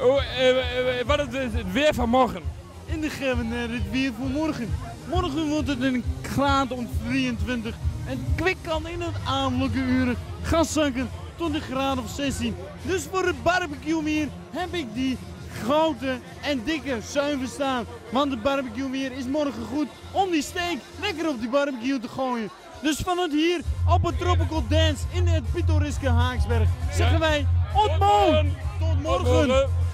Oh, eh, eh, eh, wat is het, weer van morgen? In de geven het weer voor morgen. Morgen wordt het een graad om 23. En kwik kan in het avondelijke uren gaan zakken tot een graad of 16. Dus voor het barbecue meer heb ik die grote en dikke zuiver staan. Want het barbecue meer is morgen goed om die steek lekker op die barbecue te gooien. Dus vanuit hier op het Tropical Dance in het pittoreske Haaksberg zeggen wij tot morgen. Tot morgen.